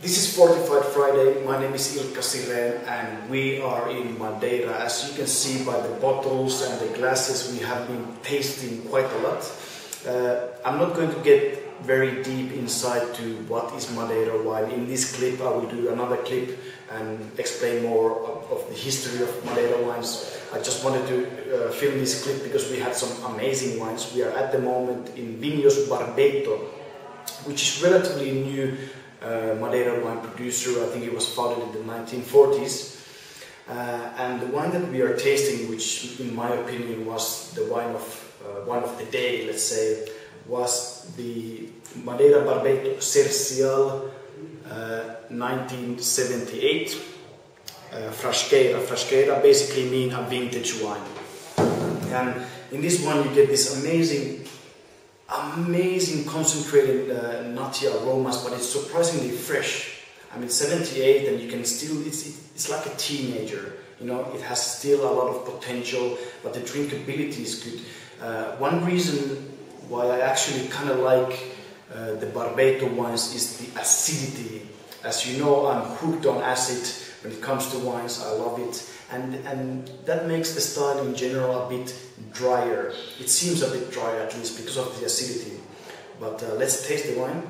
This is Fortified Friday. My name is Ilkka Sirén and we are in Madeira. As you can see by the bottles and the glasses, we have been tasting quite a lot. Uh, I'm not going to get very deep inside to what is Madeira wine. In this clip, I will do another clip and explain more of, of the history of Madeira wines. I just wanted to uh, film this clip because we had some amazing wines. We are at the moment in Vinhos Barbeito, which is relatively new uh, Madeira wine producer. I think it was founded in the 1940s. Uh, and the wine that we are tasting, which in my opinion was the wine of uh, wine of the day, let's say, was the Madeira Barbeito Sercial 1978 uh, Frasqueira. Frasqueira basically mean a vintage wine. And in this one you get this amazing amazing concentrated uh, nutty aromas, but it's surprisingly fresh. I mean, 78, and you can still, it's, it's like a teenager. You know, it has still a lot of potential, but the drinkability is good. Uh, one reason why I actually kind of like uh, the Barbeito wines is the acidity. As you know, I'm hooked on acid when it comes to wines. I love it, and and that makes the style in general a bit drier. It seems a bit drier at least because of the acidity. But uh, let's taste the wine.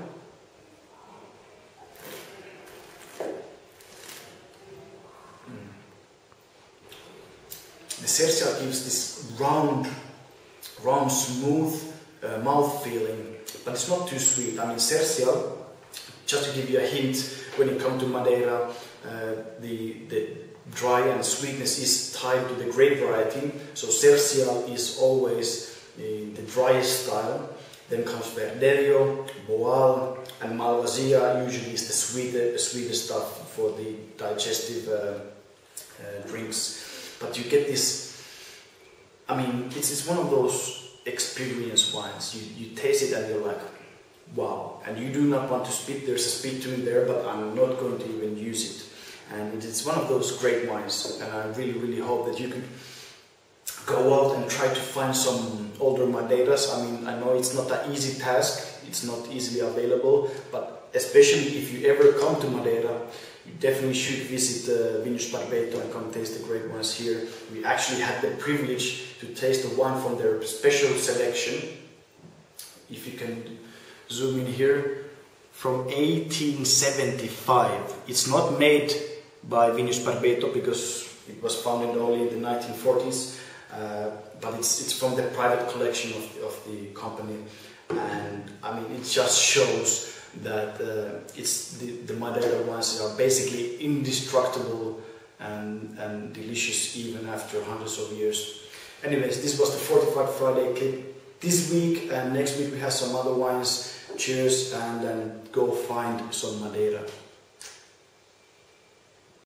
Mm. The Cercia gives this round, round, smooth uh, mouth feeling, but it's not too sweet. I mean, Cercia, just to give you a hint, when it comes to Madeira, uh, the, the dry and sweetness is tied to the grape variety. So Sercial is always the, the driest style. Then comes Verdelho, Boal, and Malvasia usually is the sweeter, sweeter stuff for the digestive uh, uh, drinks. But you get this, I mean, it's, it's one of those experience wines. You, you taste it and you're like, wow. And you do not want to spit, there's a spittoon there, but I'm not going to even use it. And it's one of those great wines, and I really, really hope that you could go out and try to find some older Madeiras. I mean, I know it's not an easy task, it's not easily available, but especially if you ever come to Madeira, you definitely should visit uh, Vinhos Barbeito and come taste the great wines here. We actually had the privilege to taste the wine from their special selection. If you can zoom in here, from 1875. It's not made by Vinhos Barbeito because it was founded only in the 1940s, uh, but it's, it's from the private collection of, of the company. And I mean, it just shows that uh, it's the, the Madeira wines are basically indestructible and, and delicious even after hundreds of years. Anyways, this was the Fortified Friday clip. This week and next week we have some other wines. Cheers and then go find some Madeira.